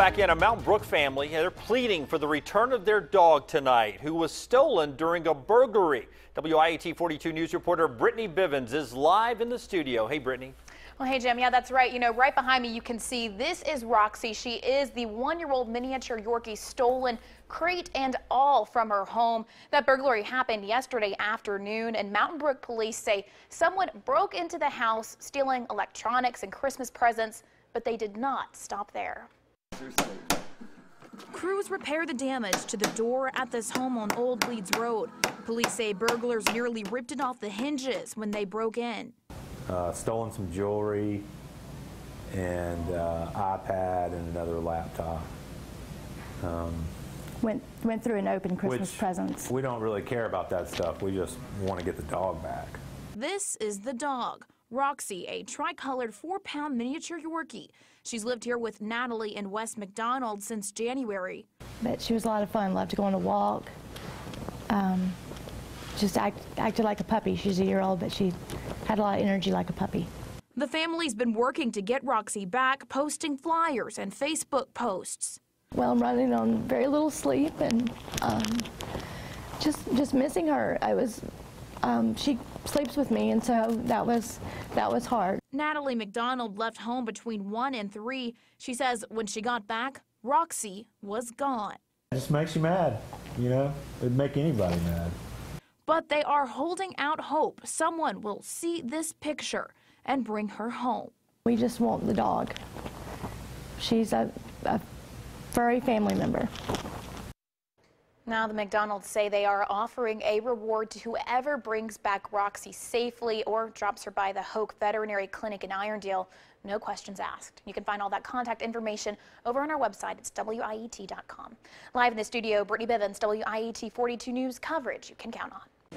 Back in a Mountain Brook family, they're pleading for the return of their dog tonight, who was stolen during a burglary. WIAT 42 News reporter Brittany Bivens is live in the studio. Hey, Brittany. Well, hey, Jim. Yeah, that's right. You know, right behind me, you can see this is Roxy. She is the one-year-old miniature Yorkie stolen crate and all from her home. That burglary happened yesterday afternoon, and Mountain Brook police say someone broke into the house, stealing electronics and Christmas presents, but they did not stop there. Crews repair the damage to the door at this home on Old Leeds Road. Police say burglars nearly ripped it off the hinges when they broke in. Uh, stolen some jewelry and uh, iPad and another laptop. Um, went went through and opened Christmas which presents. We don't really care about that stuff. We just want to get the dog back. This is the dog. Roxy, a tricolored four-pound miniature Yorkie. She's lived here with Natalie and Wes McDonald since January. But she was a lot of fun, loved to go on a walk. Um, just act, acted like a puppy. She's a year old, but she had a lot of energy like a puppy. The family's been working to get Roxy back, posting flyers and Facebook posts. Well, I'm running on very little sleep and um, just just missing her. I was um, she sleeps with me, and so that was that was hard. Natalie McDonald left home between one and three. She says when she got back, Roxy was gone. It just makes you mad, you know. It'd make anybody mad. But they are holding out hope someone will see this picture and bring her home. We just want the dog. She's a, a furry family member. Now, the McDonald's say they are offering a reward to whoever brings back Roxy safely or drops her by the Hoke Veterinary Clinic in Irondale. No questions asked. You can find all that contact information over on our website. It's WIAT.com. Live in the studio, Brittany Bivens, WIET 42 News coverage you can count on.